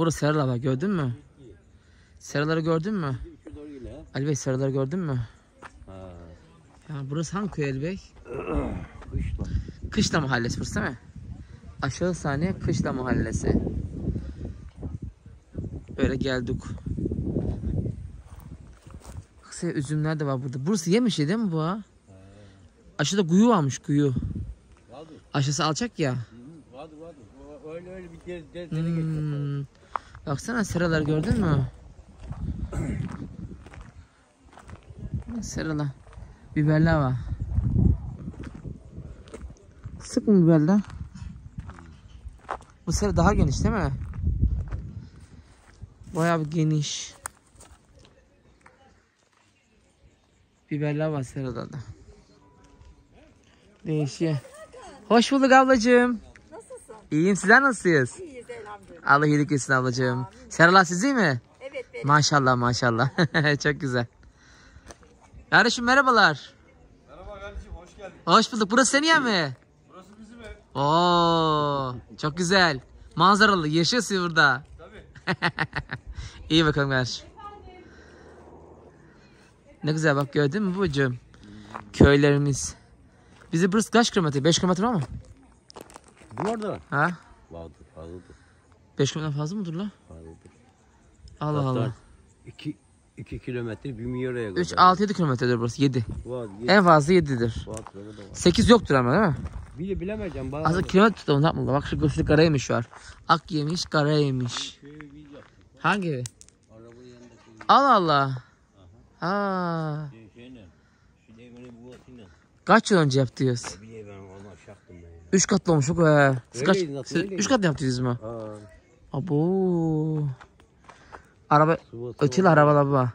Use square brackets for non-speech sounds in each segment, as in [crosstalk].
Burası Serala bak gördün mü? Seraları gördün mü? Ali Bey seraları gördün mü? Ha. Ya burası hangi köy Ali Bey? Kışla. Kışla mahallesi burası değil mi? Aşağı saniye Kışla mahallesi. Böyle geldik. Baksana üzümler de var burada. Burası yemiş değil mi bu ha? Aşağıda kuyu varmış kuyu. Aşağısı alçak ya. Vardı vardı. Öyle öyle bir dere, dere, dere geçti. Baksana seralar gördün mü? Seralar. Biberler var. Sık mı biberler? Bu sera daha geniş değil mi? Bayağı bir geniş. Biberler var serada da. Değişiyor. Hoş bulduk ablacığım. Nasılsın? İyiyim sizler nasılsınız? Elhamdülillah. Allah iyilik etsin ablacığım. Seralar sizi mi? Evet benim. Maşallah maşallah. [laughs] Çok güzel. Kardeşim merhabalar. Merhaba kardeşim hoş geldin. Hoş bulduk. Burası senin yer mi? Burası bizim ev. Oo, çok güzel. Manzaralı. Yaşıyorsun burada. Tabii. [laughs] İyi bakalım kardeşim. Ne güzel bak gördün mü babacığım? Köylerimiz. Bizi burası kaç kilometre? 5 kilometre var mı? Bu orada. Ha? Vardı. Vardı. 5 kilometre fazla mıdır la? Vardı. Allah Allah. 2 2 kilometre bir milyaraya kadar. 3, 6, 7 kilometredir burası. 7. Var. En fazla 7'dir. Var. Var. var. 8 yoktur ama değil mi? Bile bilemeyeceğim. Bana Aslında kilometre tutalım yapmalı. Bak şu göçlü kara yemiş var. Ak yemiş, kara yemiş. Hangi? Arabanın yanındaki Allah Allah. Devreni bu atıyla. kaç yıl önce yaptınız? Bile ben ona şaktım ben ya. 3 katlı olmuş çok. Siz kaç? Öyleydi, nasıl Siz öyleydi? 3 kat yaptınız mı? Aa. Abo. Araba Sıvı, sıvı. ötül arabalar baba.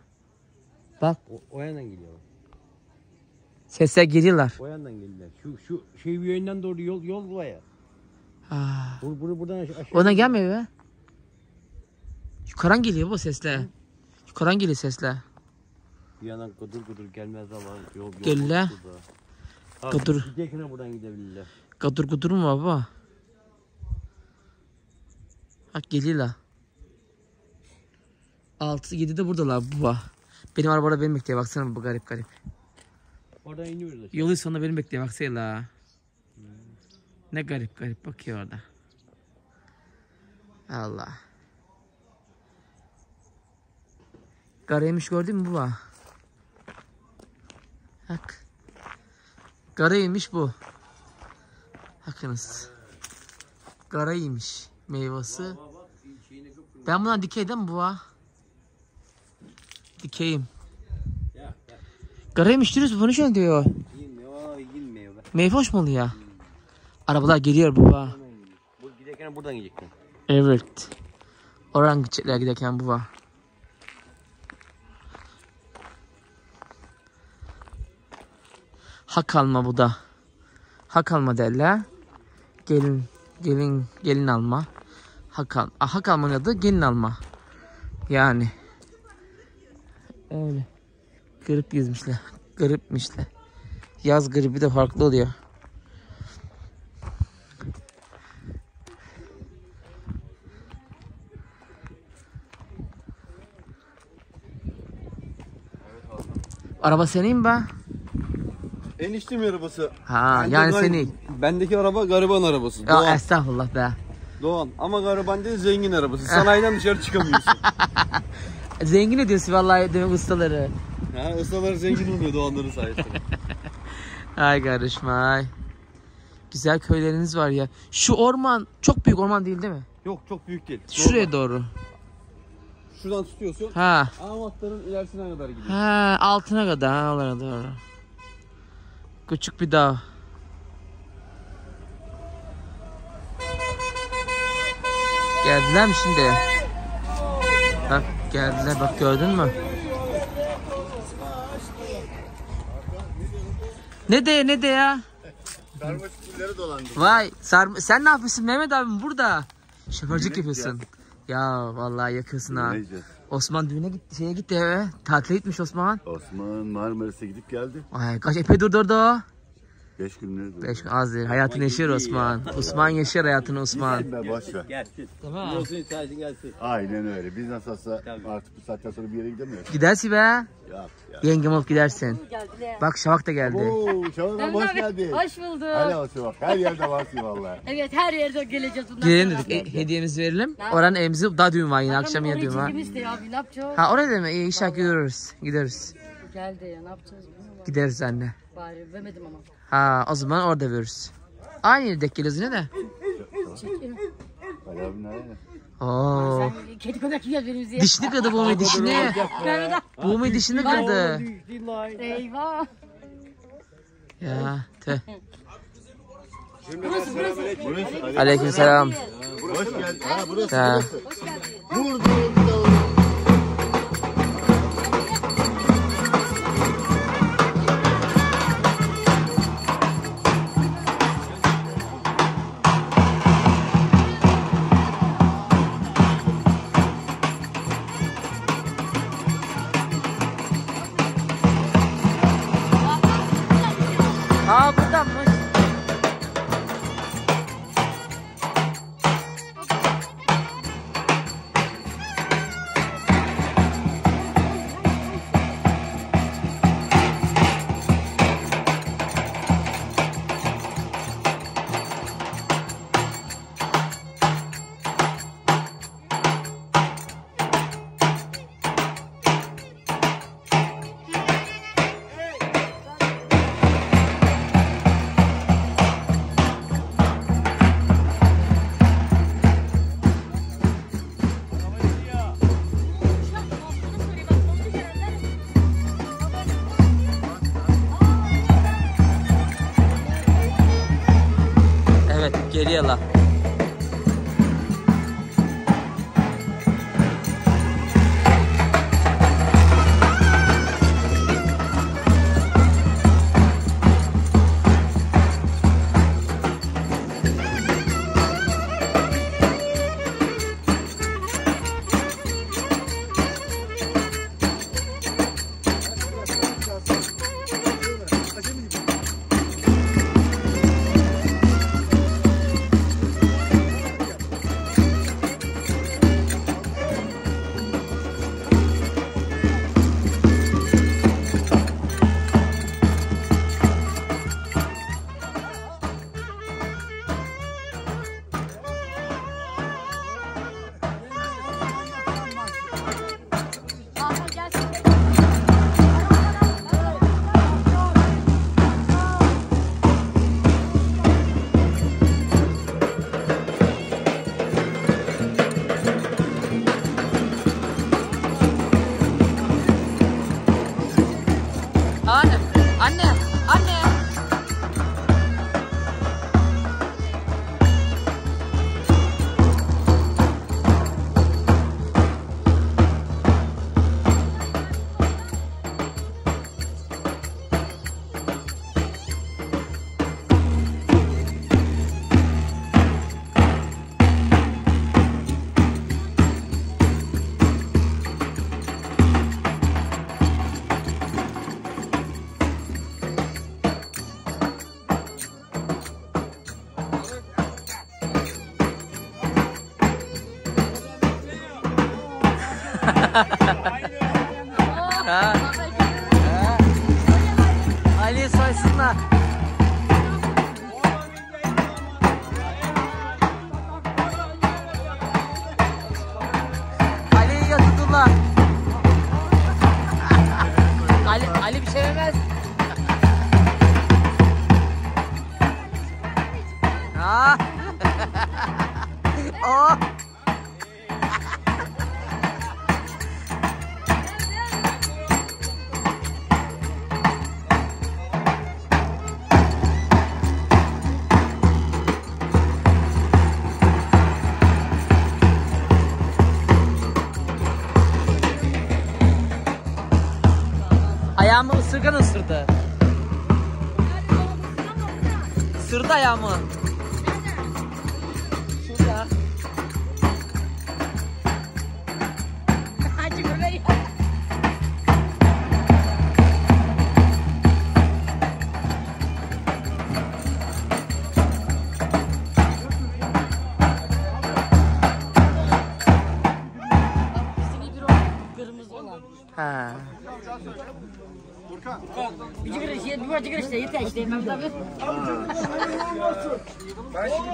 Bak O, o yandan geliyor. sesler geliyorlar. O yandan geliyor. Şu şu şey yönden doğru yol yol bu ya. Aa. Bur, bur, buradan aşağı. aşağı- Ona gelmiyor be. Yukarıdan geliyor bu sesler. Yukarıdan geliyor sesler. Bir yandan gıdır gıdır gelmez ama yol yol. Gel la. Gıdır. Buradan gidebilirler. Gadur gudur mu var baba? Bak geliyorlar. 6 7 de buradalar baba. Benim arabada beni bekliyor baksana bu garip garip. Oradan iniyoruz. aşağı. Yolun sonunda beni bekliyor baksana. Ne garip garip bakıyor orada. Allah. Garaymış gördün mü baba? Bak. Garaymış bu. Bakınız. Garaymış meyvesi. Ben buna dikeydim mi baba? Dikeyim. Garaymış diyoruz bunu şöyle diyor. Meyve hoş mu oluyor? Arabalar geliyor baba. Bu giderken buradan gidecektin. Evet. Oradan gidecekler giderken baba. Hak alma bu da. Hak alma derler. Gelin, gelin, gelin alma. Hak, al, Ah, hak almanın adı gelin alma. Yani. Öyle. Grip gezmişler. Gripmişler. Yaz gribi de farklı oluyor. Araba senin be. Eniştemin arabası. Ha Ben de yani senin. Bendeki araba gariban arabası. Ya Doğan. estağfurullah be. Doğan. Ama gariban değil zengin arabası. Sanayiden dışarı çıkamıyorsun. [laughs] Zengin ediyorsun vallahi demek ustaları. ha, ıslalar zengin oluyor Doğanların sayesinde. [laughs] Ay kardeşim ay. Güzel köyleriniz var ya. Şu orman çok büyük orman değil değil mi? Yok çok büyük değil. Şuraya doğru. Şuradan tutuyorsun. Ha. Amatların ilerisine kadar gidiyor. Ha altına kadar ha doğru. Küçük bir dağ. Geldiler mi şimdi? Bak geldiler bak gördün mü? Ne de ne de ya? Karmaşık gülleri dolandı. Vay sarm sen ne yapıyorsun Mehmet abim burada? Şoförcük yapıyorsun. Ya vallahi yakıyorsun ha. Osman düğüne gitti şeye gitti eve. Tatile gitmiş Osman. Osman Marmaris'e gidip geldi. Ay kaç epey durdu orada o. Beş gün ne? Beş gün az değil. Hayatını yaşıyor Osman. Osman yaşıyor hayatını Osman. Ben boş ver. Gelsin. Tamam. Olsun istersin gelsin. Aynen öyle. Biz nasıl olsa artık bu saatten sonra bir yere gidemiyoruz. Gidersin be. Yok ya. Yengem olup gidersin. Bak Şavak da geldi. Oo, Şaban hoş geldin. Hoş bulduk. Hala bak. Her yerde varsın vallahi. [laughs] Evet her yerde geleceğiz bundan Gidelim sonra. dedik. e, hediyemizi verelim. Oranın evimizi daha düğün var yine. Akşam yine düğün var. abi ne yapacağız? Ha oraya da mı? İyi inşallah gidiyoruz. Gideriz. Geldi ya ne yapacağız Gideriz anne. Bari vermedim ama. Ha o zaman orada veririz. Aynı yere denk geliyoruz yine de. Çekin. Ali abi nerede? Oo. Sen kedi köpek yiyoruz benim diye. Dişini kırdı bu mu dişini? Mehmet Ali. Bu mu dişini kırdı? Eyvah. Ya tüh. Burası burası. Ali. Aleykümselam. Hoş geldin. Ha burası burası. Burada burada. Aa Ayağımı ısırgan ısırdı. Isırdı ayağımı. İşte.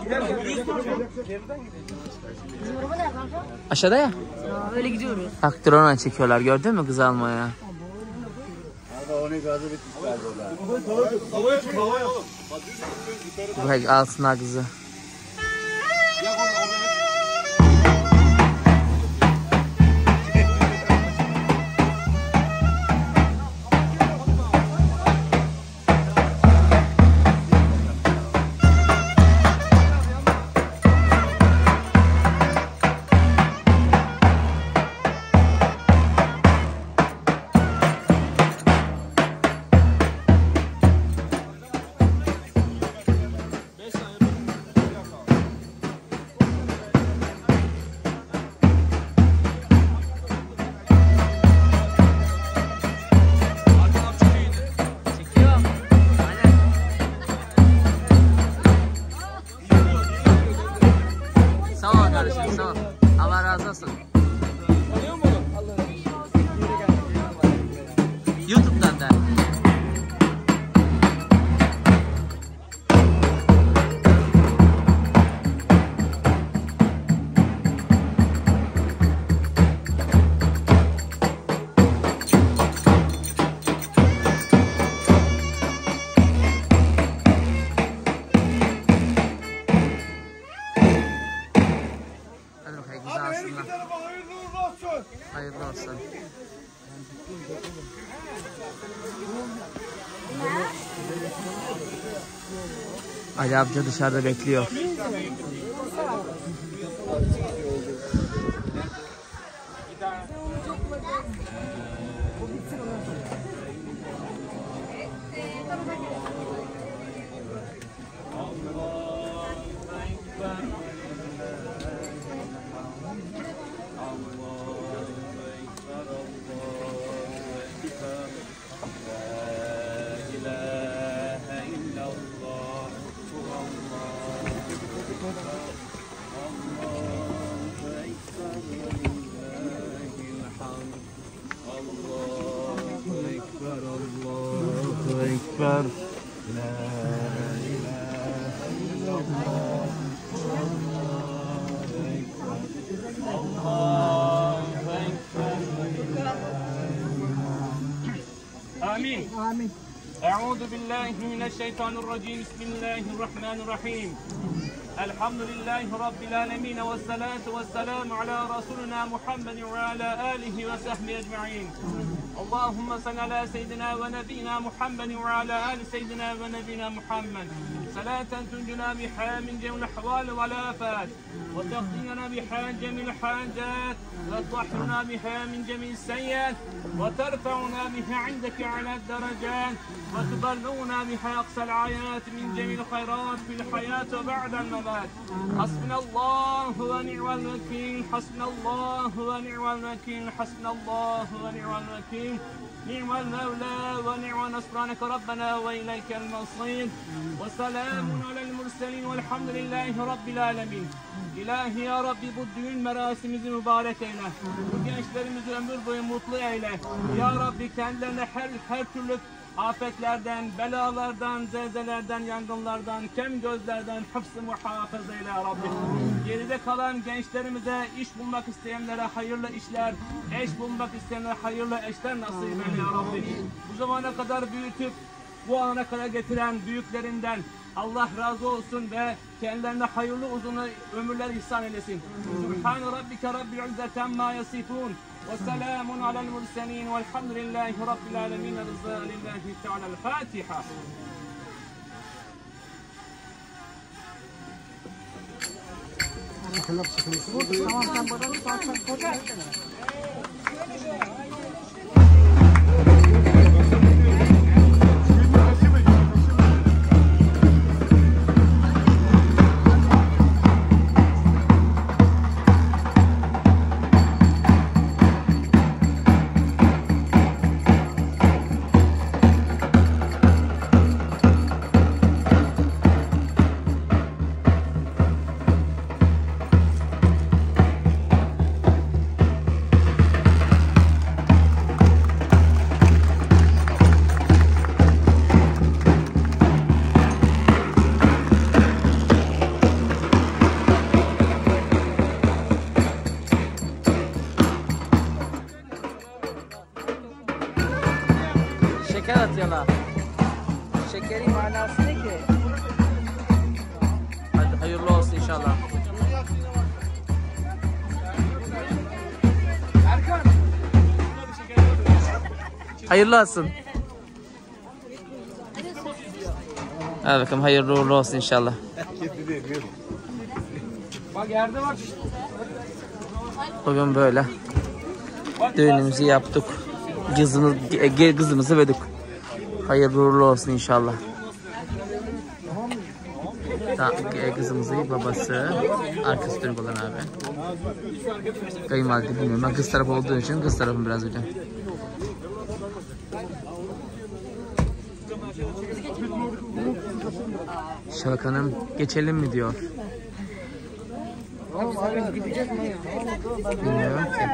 Mehmet abi. Bizim araba ne kanka? Aşağıda ya. Aa, öyle gidiyoruz. Bak drone çekiyorlar gördün mü kız almaya? Abi o ne gazı bitmiş galiba. Bak alsınlar kızı. Ali amca dışarıda bekliyor. [laughs] الشيطان الرجيم بسم الله الرحمن الرحيم. الحمد لله رب العالمين والصلاة والسلام على رسولنا محمد وعلى آله وصحبه أجمعين. اللهم صل على سيدنا ونبينا محمد وعلى آل سيدنا ونبينا محمد. صلاة تنجنا بها من جميع الأحوال والآفات وتقضينا بها جميع الحاجات وتطهرنا بها من جميع السيئات وترفعنا بها عندك على الدرجات وتبلغنا بها أقصى العايات من جميع الخيرات في الحياة وبعد الممات. حسبنا الله ونعم الوكيل حسبنا الله ونعم الوكيل حسبنا الله ونعم الوكيل. نعم المولى ونعم نصرانك ربنا وإليك المصير وسلام على المرسلين والحمد لله رب العالمين İlahi ya Rabbi bu düğün merasimimizi mübarek eyle. Bu gençlerimizi ömür boyu mutlu eyle. Ya Rabbi kendilerine her her türlü afetlerden, belalardan, zelzelerden, yangınlardan, kem gözlerden hıfzı muhafaza eyle ya Rabbi. Geride kalan gençlerimize iş bulmak isteyenlere hayırlı işler, eş bulmak isteyenlere hayırlı eşler nasip eyle ya Rabbi. Bu zamana kadar büyütüp bu ana kadar getiren büyüklerinden Allah razı olsun ve kendilerine hayırlı uzun ömürler ihsan eylesin. Subhan rabbike rabbil izzeten ma yasifun ve selamun alel murselin velhamdülillahi rabbil alemin. Rıza lillahi teala'l Fatiha. Allah Allah. Hayırlı olsun. Hadi bakalım hayırlı uğurlu olsun inşallah. Bak yerde bak. Bugün böyle düğünümüzü yaptık. Kızımız, ge- kızımızı verdik. Hayırlı uğurlu olsun inşallah. E, kızımızın babası arkası dönük olan abi. Kayınvalide bilmiyorum. Ben kız tarafı olduğu için kız tarafım biraz hocam. Şevak Hanım geçelim mi diyor. Bilmiyorum ki.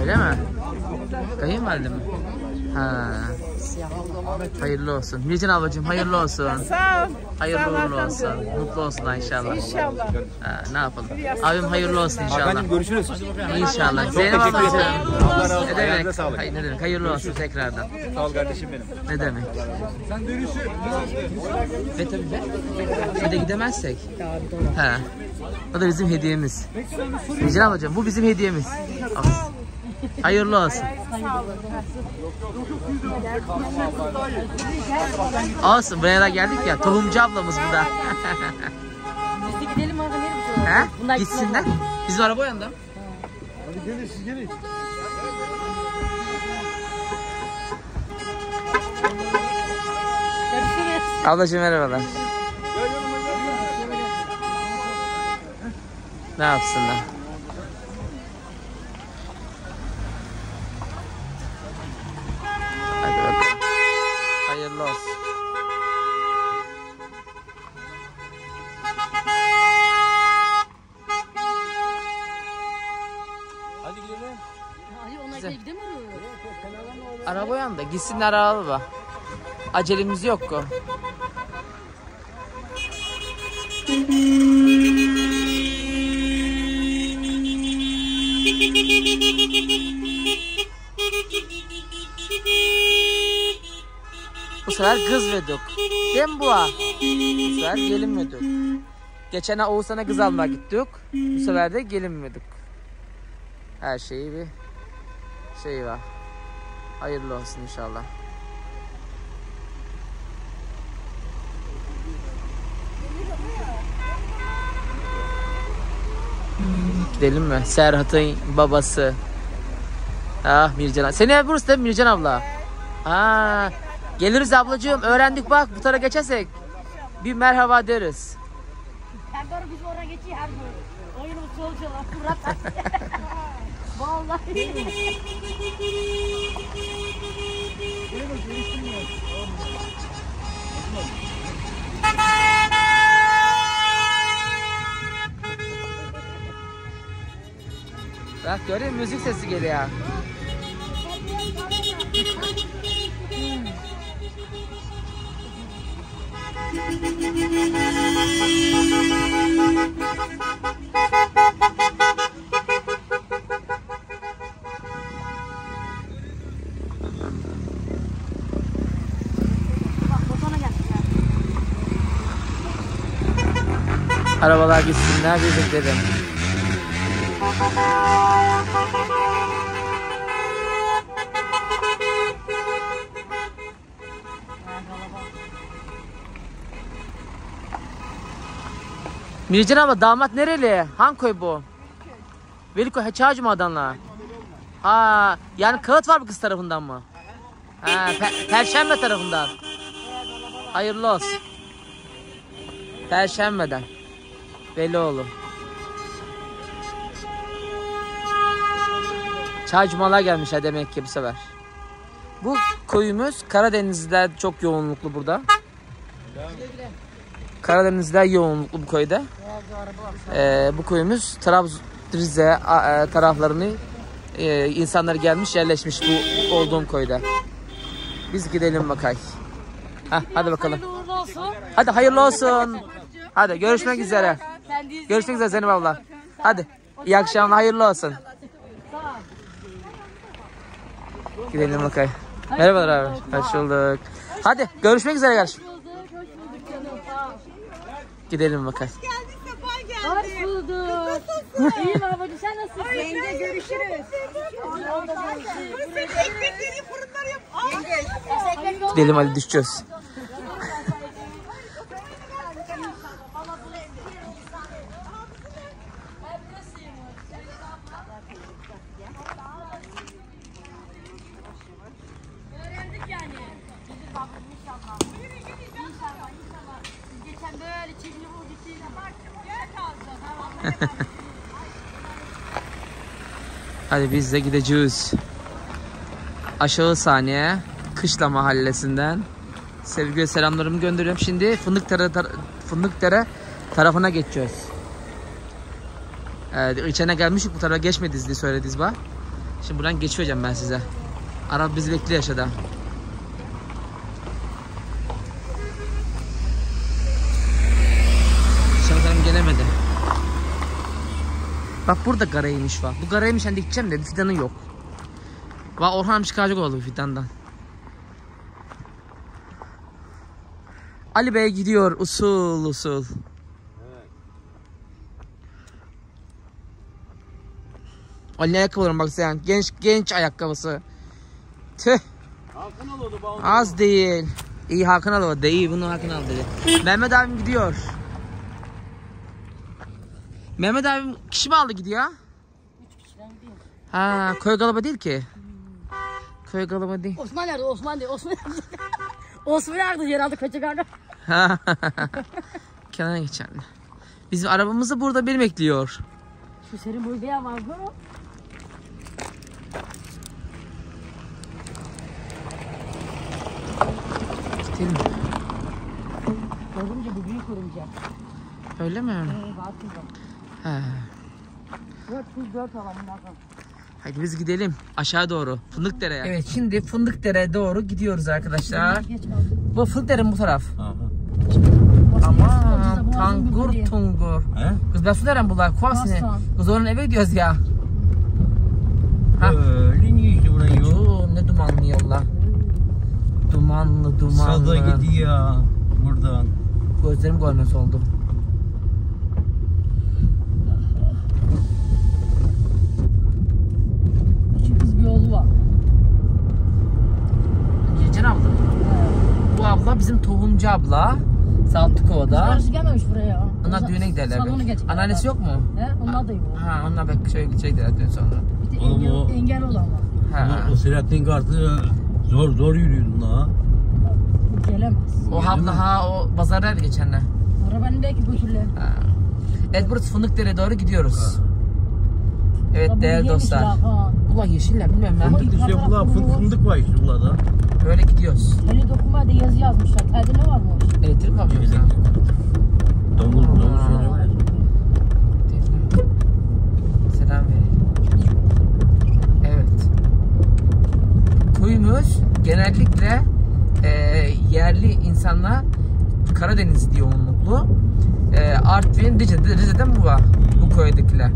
Öyle mi? Kayınvalide mi? Ha. Hayırlı olsun. Mircan ablacığım hayırlı olsun. [laughs] Sağ ol. Hayırlı Sağ uğurlu olsun. Mutlu olsun inşallah. İnşallah. Ha, ne yapalım? Abim hayırlı olsun inşallah. Hakan'cığım görüşürüz. İnşallah. Zeynep teşekkür ederim. Allah razı olsun. Ne demek? Sağlık. Hayır, ne demek? Hayırlı olsun tekrardan. Sağ ol kardeşim benim. Ne demek? Ve tabii be. Bir de gidemezsek. He. O da bizim hediyemiz. Mircan ablacığım bu bizim hediyemiz. Al. Hayırlı olsun. Olsun buraya da geldik ya. Tohumcu ablamız burada. Biz de gidelim orada nereye? Bunlar Gitsinler. Bizim araba o yanda. Görüşürüz. Ablacığım merhabalar. Ne yapsınlar? Gitsinler araba. Acelemiz yok ki. Bu sefer kız verdik. Değil mi bu? Bu sefer gelin verdik. Geçen Oğuzhan'a kız almaya gittik. Bu sefer de gelin verdik. Her şeyi bir şey var. Hayırlı olsun inşallah. Gidelim mi? Serhat'ın babası. Ah Mircan. Seni ev burası değil mi Mircan abla? Aa, geliriz ablacığım. Öğrendik bak bu tarafa geçersek. Bir merhaba deriz. Hem böyle biz oraya böyle. Oyunu sol sola. Vallahi. [laughs] Bak görüyor musun? Müzik sesi geliyor. Arabalar gitsinler biz de gidelim. Mircan abla damat nereli? Hangi köy bu? Veliköy Çağcı mı adanla? Ha, yani kağıt var mı kız tarafından mı? Ha, Pe- Perşembe tarafından. Hayırlı olsun. Perşembeden. Velioğlu. Çaycumalar gelmişler demek ki bu sefer. Bu koyumuz Karadeniz'de çok yoğunluklu burada. Karadeniz'de yoğunluklu bu köyde. Ee, bu köyümüz Trabzon, Rize e, taraflarını e, insanlar gelmiş yerleşmiş bu olduğum köyde. Biz gidelim bakay. Hah, hadi bakalım. Hadi hayırlı olsun. Hadi görüşmek üzere. Görüşmek üzere Zeynep abla. Hadi. İyi akşamlar hayırlı olsun. Gidelim bakay. Merhabalar abi. Hoş bulduk. Hadi görüşmek üzere kardeşim. Hoş bulduk, hoş bulduk canım. Sağ ol. Gidelim bakay. Hoş bulduk. bulduk. [laughs] İyiyim babacığım sen nasılsın? Yenge görüşürüz. Gidelim hadi düşeceğiz. Öğrendik yani. İnşallah. İnşallah inşallah. Biz geçen böyle çekili bu gittiğinde bak. Gel kalacağız. Hadi biz de gideceğiz. Aşağı saniye Kışla mahallesinden sevgi ve selamlarımı gönderiyorum. Şimdi Fındıkdere, tar- Fındıkdere tarafına geçeceğiz. Evet, içine gelmiştik bu tarafa geçmediniz diye söylediniz bana. Şimdi buradan geçiyorum ben size. Araba bizi bekliyor aşağıda. Bak burada garaymış var. Bu garaymış hani gideceğim de fidanı yok. Bak Orhan çıkacak oldu fidandan. Ali Bey gidiyor usul usul. Ali ayakkabılarına bak sen. Genç genç ayakkabısı. Tüh. Hakan bağlı. Az değil. İyi Hakan al değil bunu Hakan al dedi. Mehmet abim gidiyor. Mehmet abim kişi mi aldı gidiyor? Ha köy galaba değil ki. Köy galaba değil. Osman nerede? Osman değil. Osman nerede? [laughs] Osman nerede? Yeraltı kaçacak abi. [laughs] Kenara geçelim. Bizim arabamızı burada bir bekliyor. Şu senin boyu beyaz var mı? Gidelim. Korumca bu büyük korumca. Öyle mi? Ee, Hadi biz gidelim aşağı doğru. Fındıkdere'ye. Evet şimdi Fındıkdere'ye doğru gidiyoruz arkadaşlar. Bu Fındıkdere bu taraf. Aha. Aman tangur tungur. He? Kız ben Fındıkdere'm bunlar. Aslan. Kız onun eve gidiyoruz ya. Ha. Öyle niye işte burayı? Yoo, ne dumanlı yollar. Dumanlı dumanlı. Sada gidiyor buradan. Gözlerim görmez oldu. Oğlu var. Gireceksin abla. Bu abla bizim tohumcu abla. Saltıkova'da. Karısı gelmemiş buraya. Onlar düğüne giderler. Salonu belki. geçecek. Anneannesi yok mu? He, onlar da yok. Ha onlar belki şöyle gidecekler düğün sonra. Bir de engel, o- engel olan var. Ha. O, Selahattin Kartı zor zor yürüyordun ha. Bu gelemez. O abla ha o pazardaydı geçenler. Arabanın belki götürürler. Ha. Evet burası Fındıkdere'ye doğru gidiyoruz. Evet Tabii değerli dostlar. Ulan yeşiller bilmiyorum ben. Fındık işte bula fındık, var işte bulada. Böyle gidiyoruz. Eli dokunma da yazı yazmışlar. Telde ne var mı? Elektrik var mı yoksa? Domuz domuz söyle. Selam verin. Evet. Kuyumuz genellikle e, yerli insanlar Karadeniz yoğunluklu. E, Artvin, Rize, Rize'den bu var. Bu köydekiler.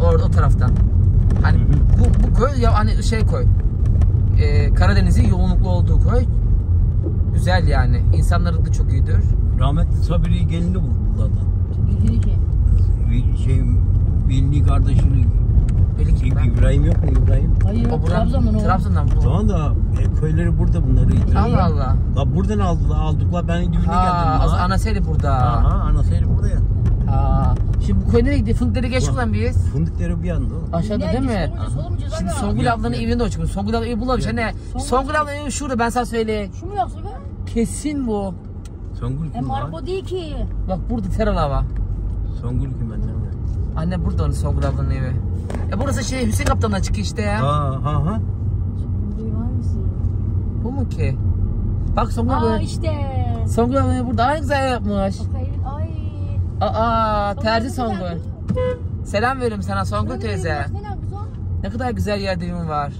Orada o taraftan. Hani bu, bu köy ya hani şey köy. E, Karadeniz'in yoğunluklu olduğu köy. Güzel yani. İnsanları da çok iyidir. Rahmetli Sabri gelini buldu bulada. Bilgili ki. Bir şey Veli kardeşini Öyle ki ben. İbrahim yok mu İbrahim? Hayır, O buranın, Trabzon'un o. Trabzon'dan bu. Tamam da e, köyleri burada bunları iyiydi. Allah Allah. La buradan aldılar, aldıklar ben düğüne Ha, geldim. az la. anasıyla burada. Aha, anasıyla burada ya. Ha. Şimdi bu köy nereye gidiyor? Fındıkları geçtik lan biz. Fındıkları bir anda. o. Aşağıda değil mi? Şimdi Songül ablanın evinde o çıkmış. Songül ablanın evi bulamış. Hani Songül- ablanın evi şurada ben sana söyleyeyim. Şu mu yoksa be? Kesin bu. Songül kim lan? araba değil ki. Bak burada terör hava. Songül kim ben tanımıyorum. Anne burada onun Songül ablanın evi. E burası şey Hüseyin Kaptan'dan çıkıyor işte ya. Ha ha ha. Var mısın? Bu mu ki? Bak Songül Aa abla. işte. Songül ablanın evi burada. Ay güzel yapmış. Ay. Aa terzi Songül. Selam veririm sana Songül teyze. Ne kadar güzel yer evim var.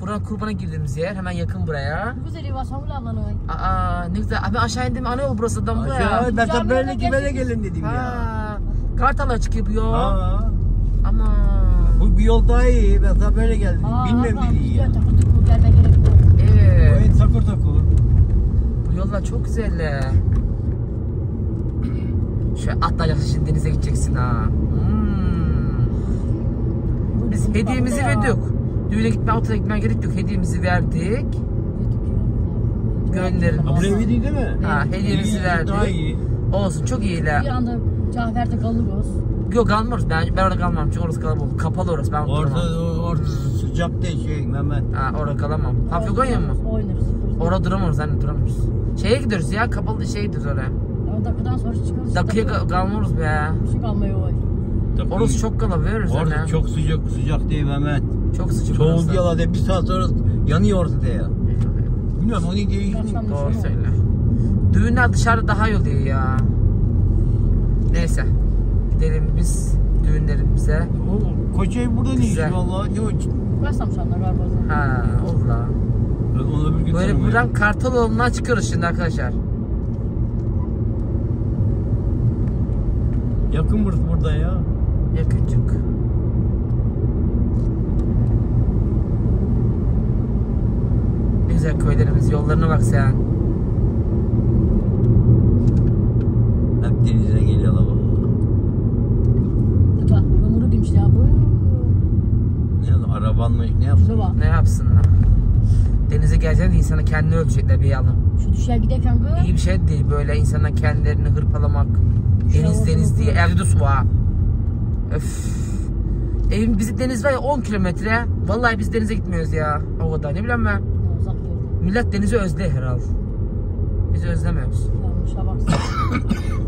Buranın kurbana girdiğimiz yer. Hemen yakın buraya. Bu güzel var Songül ablanın. Aa ne güzel. Abi aşağı indim ana yol burası da bu ya. Ben de böyle de ki böyle gelin dedim ya. Ha. Kartal'a çıkıyor bu yol. Ha. Ama Bu bir yol daha iyi. Ben daha böyle geldim. Aa, Bilmem dedi ya. güzel takır tukur gelme gerek yok. evet. Evet takır takır. Bu yollar çok güzel. Şöyle atlayacaksın şimdi denize gideceksin ha. Hmm. Biz hediyemizi verdik. Düğüne gitme, otele gitmeye gerek yok. Hediyemizi verdik. Gönderin. Ha buraya gidiyor değil mi? Ha, hediyemizi verdik. Daha iyi. Olsun çok Bir iyiler. anda Cafer'de kalırız. Yok kalmıyoruz. Ben, ben orada kalmam. Çünkü orası kalabalık. Kapalı orası. Ben oturamam. Orta, orta sıcak değil şey Mehmet. Ha, orada kalamam. Papyogonya mı? Oynarız. Orada duramıyoruz anne duramıyoruz. Şeye gidiyoruz ya kapalı şeye gidiyoruz oraya. Dakikadan sonra çıkarız. Dakikaya kal- kalmıyoruz be. Bir şey kalmıyor o. Orası çok kalabalık Orada anne. çok sıcak sıcak değil Mehmet. çok sıcak orası. Soğuk diyorlar de bir saat sonra yanıyor ortada ya. Bilmiyorum o ne değişmiyor. Akşam Doğru dışarı. söyle. Düğünler dışarıda daha iyi oluyor ya. Neyse. Gidelim biz düğünlerimize. O koçayı burada ne işi valla ne o? Baksam şanlar galiba. Ha olur la. Onu Böyle buradan Kartaloğlu'na çıkıyoruz şimdi arkadaşlar. Yakın burada ya. Yakıncık. Ne güzel köylerimiz yollarına bak sen. Hep denizden geliyorlar bak. Bak rumuru demiş ya bu. Ne yaptın? Arabanla ne bak. Ne yapsınlar? Denize geleceğinde insanı kendini öldürecekler bir yalan. Şu düşer giderken bu. İyi bir şey değil böyle insanlar kendilerini hırpalamak. Deniz deniz diye evde de su var. Öf. Evim bizi deniz var ya 10 kilometre. Vallahi biz denize gitmiyoruz ya. O kadar ne bileyim ben. Millet denizi özlüyor herhal. Biz özlemiyoruz. [coughs]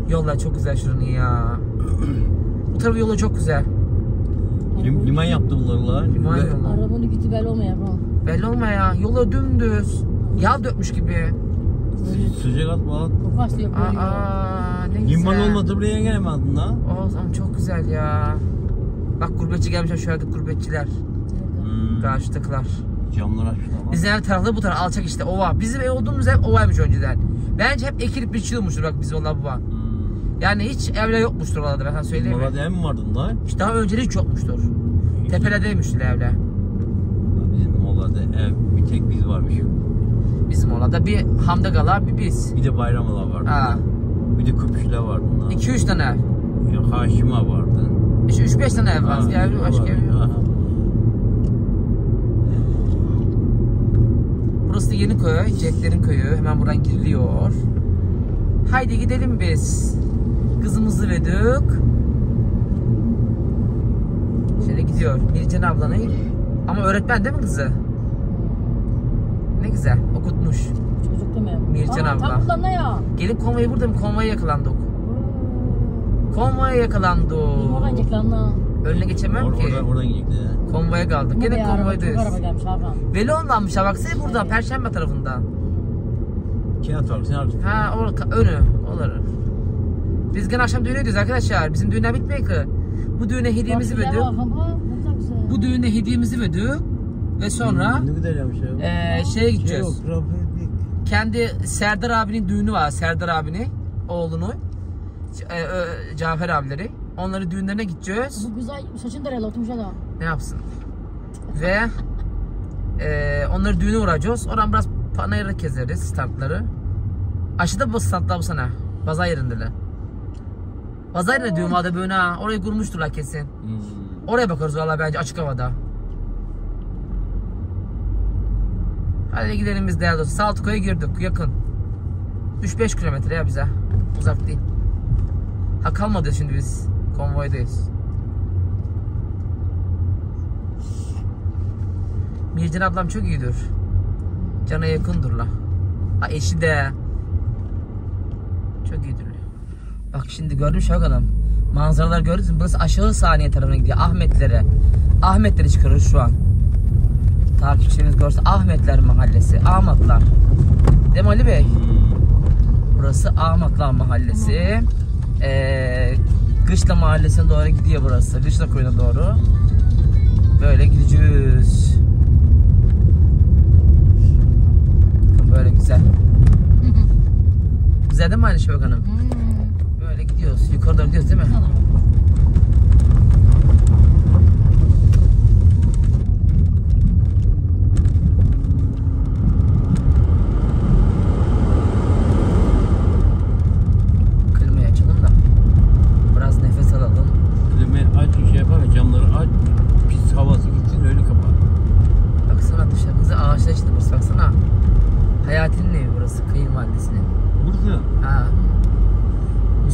Yollar çok güzel şuranın ya. Bu tarafı yolu çok güzel. Lim, liman yaptılar. Liman Ve- yolu. Arabanın gitti belli olmayan ha. Belli olma ya. Yola dümdüz. Yağ dökmüş gibi. Sıcak atma lan. Kokas koyuyor. Aa ne güzel. Liman olmasa buraya gelemedin lan. O çok güzel ya. Bak gurbetçi gelmişler şu anda gurbetçiler. Hmm. Karşıdakiler. Camlar açtı ama. Bizim ev tarafları bu taraf alçak işte ova. Bizim ev olduğumuz ev ovaymış önceden. Bence hep ekilip biçiliyormuştur bak bizim onlar baba. Hmm. Yani hiç evler yokmuştur oralarda ben sana söyleyeyim? Orada ev mi vardı lan? İşte daha önce hiç yokmuştur. Tepelerdeymiştir evler. Bizim orada ev bir tek biz varmış. Bizim orada bir Hamdi Gala bir biz. Bir de Bayramalar vardı. Ha. Bir de Köpüşler vardı lan. 2-3 tane ev. Ya Haşima vardı. İşte 3-5 tane ev var. Ha, Ya ev. Burası da yeni köy. Jack'lerin köyü. Hemen buradan giriliyor. Haydi gidelim biz. Kızımızı verdik. Şöyle gidiyor. Mircan ablanı. Ama öğretmen değil mi kızı? Ne güzel. Okutmuş. Çocuk demeyin. Mircan Aa, abla. Tam ne ya? Gelin konvoyu burada mı? Konvoya yakalandık. Konvoya yakalandık. Oradan gidecek lan. Önüne geçemem Or ki. oradan, oradan gidecekti. Konvoya kaldık. Gene konvoydayız. Araba gelmiş Hakan. Veli olmamış ha baksana burada Perşembe tarafından. Kağıt var. Sen artık. Ha or önü olur. Biz gene akşam düğüne gidiyoruz arkadaşlar. Bizim düğünler bitmiyor ki. Bu düğüne hediyemizi verdik. ne. Bu düğünde hediyemizi verdik. Ve sonra Ne ya. eee şeye Şey gideceğiz. yok. Kendi Serdar abinin düğünü var. Serdar abinin oğlunu. E, e, Cafer abileri. Onların düğünlerine gideceğiz. Bu güzel saçın da oturmuş adam. Ne yapsın? Ve eee onları düğüne uğrayacağız. Oradan biraz panayırı kezeriz standları. Aşıda bu standlar bu sene. Pazar yerindeler. Pazar yerinde düğün vardı böyle ha. Orayı kurmuşturlar kesin. Hmm. Oraya bakarız valla bence açık havada. Hadi gidelim biz değerli dostum. Saltıko'ya girdik yakın. 3-5 kilometre ya bize. Uzak değil. Ha kalmadı şimdi biz. Konvoydayız. Mircan ablam çok iyidir. Cana yakındır la. Ha eşi de. Çok iyidir. Bak şimdi gördüm şok adam. Manzaralar gördünüz mü? Burası aşağı saniye tarafına gidiyor. Ahmetlere. Ahmetlere çıkıyoruz şu an. Takipçilerimiz görse Ahmetler Mahallesi. Ahmaklar. Değil mi Ali Bey? Burası Ahmaklar Mahallesi. Ee, Kışla Mahallesi'ne doğru gidiyor burası. Kışla Koyu'na doğru. Böyle gideceğiz. Böyle güzel. güzel değil mi Şevak Hanım? Böyle gidiyoruz. Yukarı doğru gidiyoruz değil mi? Klimayı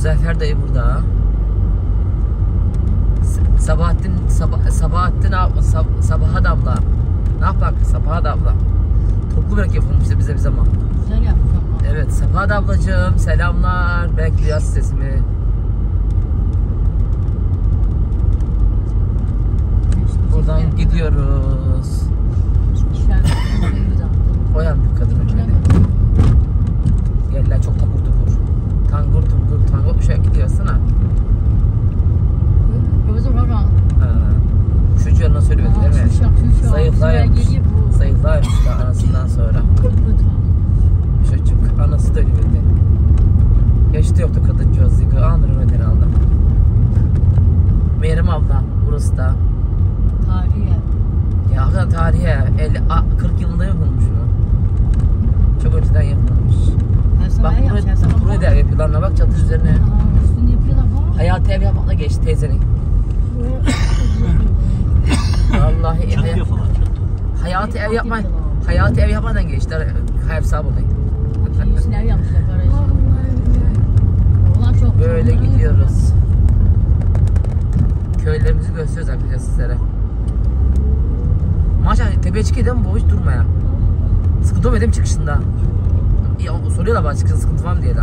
Muzaffer dayı burada. Sabahattin Sabah, Sabahattin ab- Sab, Sabahat abla. Ne yapak Sabahat abla? Toplu börek yapılmıştı bize bir zaman. Güzel yapmış ama. Evet Sabahat ablacığım selamlar. Ben duyar sesimi. Buradan gidiyoruz. Oyan bir kadın öyle. Yerler çok takur tukur. Tangur tungur tangur bir şey gidiyorsana. Ha. Şu canına söylemedi değil mi? Zayıflaymış. Zayıflaymış da anasından sonra. Çocuk anası da ölmedi. Yaşta yoktu kadıncağız yıkı. Anırım öden aldım. Meryem abla burası da. Tarihi. Ya hakikaten tarihe 50, a- 40 yılında yapılmış mı? Çok önceden yapılmış. Her sabah Bak yapmış, her buraya, sabah. buraya da ev yapıyorlar. Bak çatı üzerine. Aa, Üstünde yapıyorlar bu. Hayatı ev yapmakla geçti teyzenin. Vallahi Çatı hay- yapılan çatı. hayatı ev yapma hayatı ev yapmadan geçti. Hayat sahibi olayım. Üstüne ev yapmışlar garajı. Ulan çok Böyle gidiyoruz. Köylerimizi gösteriyoruz arkadaşlar sizlere. Maşallah tepeye çıkıyor değil mi bu hiç durmaya. Sıkıntı olmuyor değil mi çıkışında? Ya, soruyorlar bana çıkışında sıkıntı var mı diye de.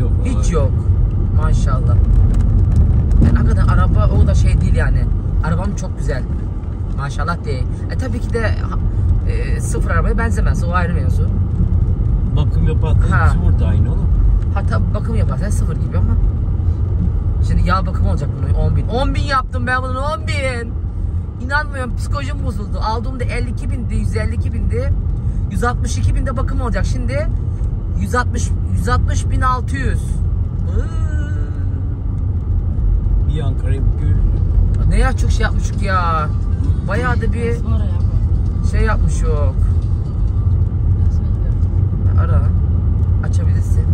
Yok. Hiç yok. Maşallah. Yani hakikaten araba o da şey değil yani. Arabam çok güzel. Maşallah değil. E tabii ki de e, sıfır arabaya benzemez. O ayrı mevzu. Bakım yaparken Ha. sigorta aynı oğlum. Hatta bakım yaparsan sıfır gibi ama. Şimdi yağ bakımı olacak bunun 10 bin. 10 bin yaptım ben bunun 10 bin. İnanmıyorum psikolojim bozuldu. Aldığımda 52 bindi, 152 bindi. 162 binde bakım olacak. Şimdi 160 160 bin 600. Bir Ankara'yı Gül. Ne ya çok şey yapmışık ya. Bayağı da bir şey yapmış yok. Ara. Açabilirsin.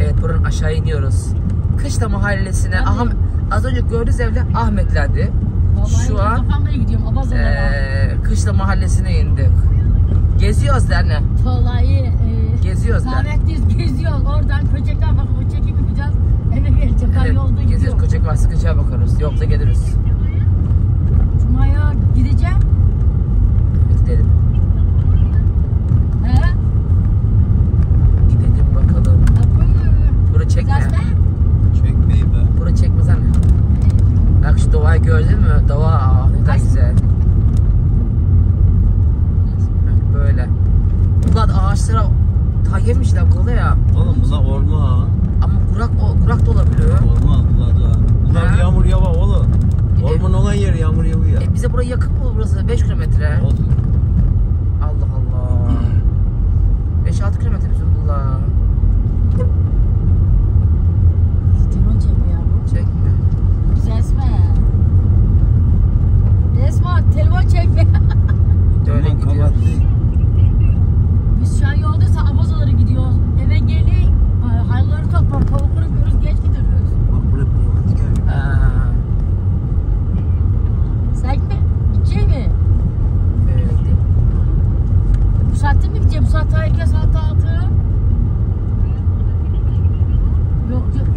Evet buranın aşağı iniyoruz. Kışla mahallesine. Ahmet, az önce gördüğünüz evde Ahmetlerdi. Vallahi Şu an eee Kışla mahallesine indik. Geziyoruz derne. Vallahi e, Geziyoruz der. Samet'teyiz geziyoruz. Oradan köçekler bakıp o çekim yapacağız. Eve geleceğim. Ben Evet, yolda geziyoruz. Köçek var sıkıcıya bakarız. Yoksa geliriz. Cuma'ya gideceğim. Gidelim. He? Gidelim bakalım. Bura çekme. Çekmeyi be. Bura çekmez anne. Bak şu doğayı gördün mü? Doğa aa, ne kadar güzel. Bak böyle. Bunlar ağaçlara ta yemişler kolu ya. Oğlum bunlar orman. Ama kurak o kurak da olabiliyor. Orman bunlar da. Bunlar Ha? yağmur yava oğlum. Orman olan yer yağmur yağıyor. E, bize buraya yakın mı burası? 5 kilometre. Olsun. Allah Allah. 5-6 kilometre bizim bunlar. Telefon çekmiyor bu. Çekme. Biz Esma. Esma telefon çekme. Öyle Tamam gidiyor. kapat. Biz şu an yoldaysa abazalara gidiyoruz. Eve geldik. Hayırları toplar. Tavukları görürüz. Geç gidiyoruz. Bak buraya buraya gel. Aa, Sen mi? Gidecek mi? öyle gidiyor. Bu saatte mi gidecek? Bu saatte herkes saat altı. Yok yok.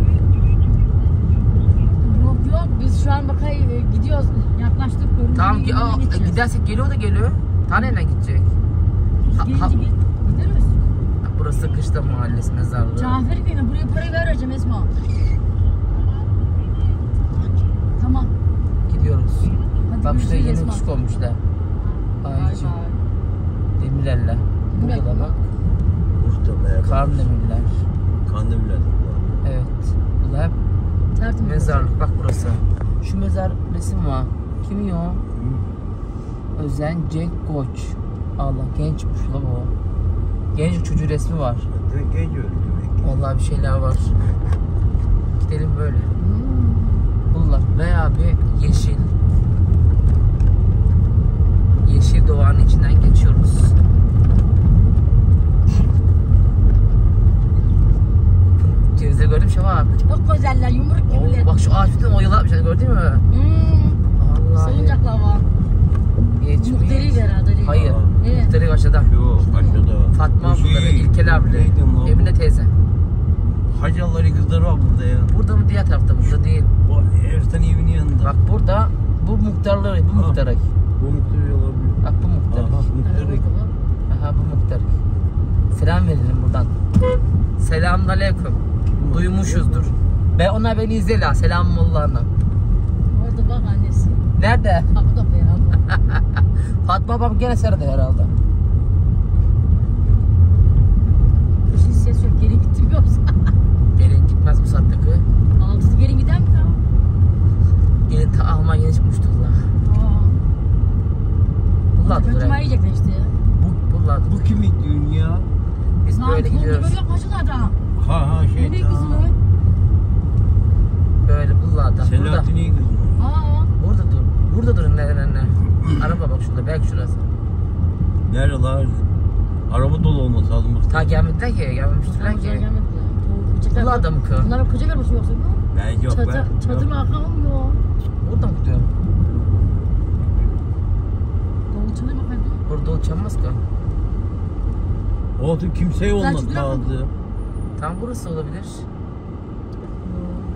Yok yok biz şu an bakayım e, gidiyoruz. Yaklaştık. Görüntü Tamam ki yoluna aa, geçeceğiz. gidersek geliyor da geliyor. Taneyle gidecek. Ha, Gelince ha, gel- gideriz. burası Kışla Mahallesi mezarlığı. Cafer Bey'e buraya parayı vereceğim Esma. Tamam. Gidiyoruz. Hadi Bak şuraya görüşürüz yeni Esma. küçük olmuşlar. Bay Ayıcı. bay. Demirler. Burada bak. Usta be. Karn demirler. Kandemler. Evet. Bu da hep Tertemiz. mezarlık. Bak burası. Şu mezar resim var. Kim o? Özen Cenk Koç. Allah gençmiş la bu. Genç çocuğu resmi var. Demek genç öldü demek. Vallahi bir şeyler var. [laughs] Gidelim böyle. Hmm. Bunlar bayağı bir yeşil. Yeşil doğanın içinden geçiyoruz. Gördün mü Şafak? Çok güzeller yumruk gibiler. Oo, bak şu ağaç bütün oyalatmış hani gördün mü? Hmm. Vallahi. Salıncaklar var. Geçmiş. Muhteri herhalde. Hayır. Evet. Muhteri aşağıda. Yok aşağıda. Fatma Bu ablaları, İlkel abileri, bu? Emine teyze. Hacalları kızları var burada ya. Burada mı diğer tarafta mı? Burada değil. O Ertan evinin yanında. Bak burada bu muhtarlığı, bu Ha. muhtarı. bu muhtar olabilir. Bak bu muhtarı. Aha muhtar. Aha bu muhtar. Selam verelim buradan. Selamun aleyküm. Duymuşuzdur. Ve onlar beni izlerler. Selamun Allah'ına. Orada bak annesi. Nerede? Kapıda falan. [laughs] Fatma babam gene sarıda herhalde. Bir şey ses yok. Geri gittim yoksa. Gelin gitmez bu saatteki. Altısı geri gider mi tamam? Gelin ta Almanya'ya çıkmıştık la. Aa. Bulladı Kötüme buraya. yiyecekler işte ya. Bu, bulladı. Bu kimin dünya? Biz Lan böyle kolunu gidiyoruz. Böyle kaçın adam. Ha ha şey. Ne ta- kızını? Böyle bulladı. Burada. Selahattin'in kızı. Aa. Burada dur. Burada durun ne ne ne. Araba bak şurada belki şurası. Nerede lan? Araba dolu olması lazım. bu. Ta gelmediler ki gelmemiştiler Tamam, ki. gelmedi. Bu adam kı. Bunlar koca vermiş yoksa bu. Belki yok Çadır, ben. çadır Yok. makamım yok. Burada mı gidiyor? Dolçana bak hadi. Burada uçamaz ki. Oldu kimse olmaz Belki duramadı. kaldı. Tam burası olabilir.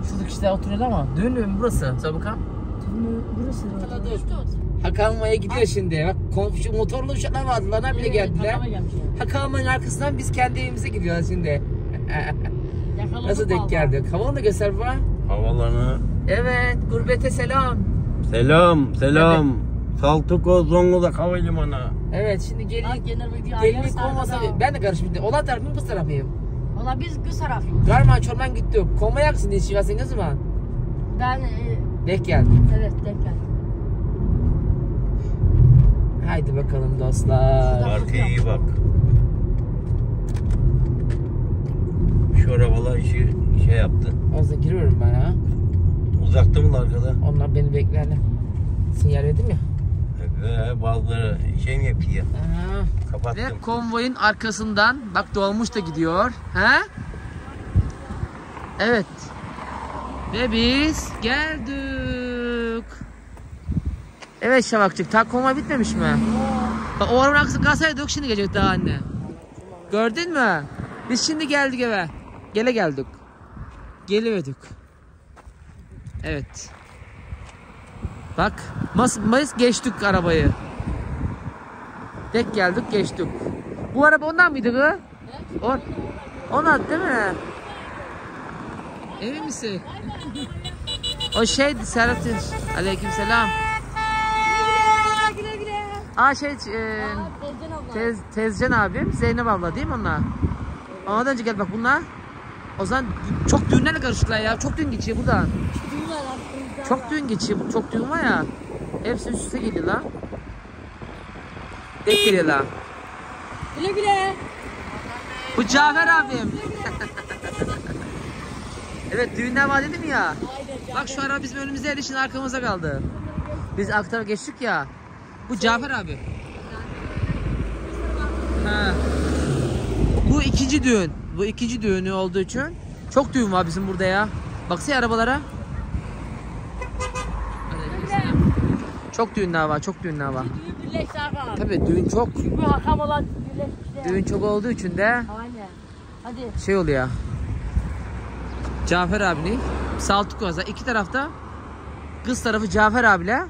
Şuradaki kişiler oturuyor ama mü burası? Sor bakalım. Burası. Hakalmaya gidiyor şimdi. Bak komşu motorlu uçaklar vardı lan bile geldiler. Hakalmanın arkasından biz kendi evimize gidiyoruz şimdi. [laughs] Nasıl denk geldik? Havanı da göster bana. Havalarına. Evet, gurbete selam. Selam selam. Saltuko Zonguldak Havalimanı. Evet, şimdi gelin Bak genel bir gelinlik olmasa ben de karışmıştım. Olan tarafım kız tarafıyım. Valla biz kız tarafıyız. Garman çorman gittik. Komaya yaksın diye şivasın ne zaman? Ben e, Denk geldik. evet denk geldim. Haydi bakalım dostlar. Arkaya iyi bak. Şu arabalar işi şey yaptı. O zaman giriyorum ben ha. Uzakta mı arkada? Onlar beni beklerler. Sinyal verdim ya. Ee, bazıları şey mi yapıyor? Aha. Kapattım. Ve konvoyun arkasından bak dolmuş da gidiyor. Ha? Evet. Ve biz geldik. Evet Şavakçık, ta konvoy bitmemiş mi? Bak o arabanın arkasında kalsaydık şimdi gelecek daha anne. Gördün mü? Biz şimdi geldik eve. Gele geldik. Gelemedik. Evet. Bak, mas, mas geçtik arabayı. Tek geldik geçtik. Bu araba ondan mıydı kız? O, ondan değil mi? Emin misin? o şeydi Serhat'ın. Aleyküm selam. Güle güle. Aa şey e, Tezcan abla. Tez, Tezcan abim, Zeynep abla değil mi onlar? Ondan önce gel bak bunlar. O zaman çok düğünlerle karıştılar ya. Çok düğün geçiyor buradan. Abi. Çok düğün geçiyor. Çok düğün var ya. Hepsi üst üste geliyor lan. Denk geliyor lan. Güle güle. Bu Cafer abim. [laughs] evet düğünler var dedim ya. Bak şu araba bizim önümüzdeydi şimdi arkamıza kaldı. Biz aktara geçtik ya. Bu Cafer abi. Ha. Bu ikinci düğün. Bu ikinci düğünü olduğu için çok düğün var bizim burada ya. Baksana arabalara. Çok düğünler var, çok düğünler var. Düğün birleşti Hakan. Tabii düğün çok. Bu Hakan olan birleşti. Düğün çok olduğu için de Aynen. Hadi. şey oluyor. Cafer abini Saltuk Oza iki tarafta kız tarafı Cafer abiyle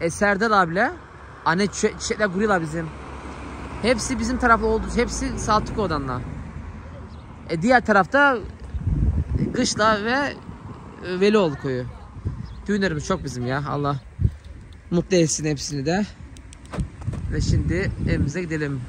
e, Serdal abiyle anne çiçe- çiçekler kuruyorlar bizim. Hepsi bizim taraflı oldu. Hepsi Saltuk odanla. E, diğer tarafta Kışla ve e, Velioğlu koyu. Düğünlerimiz çok bizim ya. Allah mutlu etsin hepsini de. Ve şimdi evimize gidelim.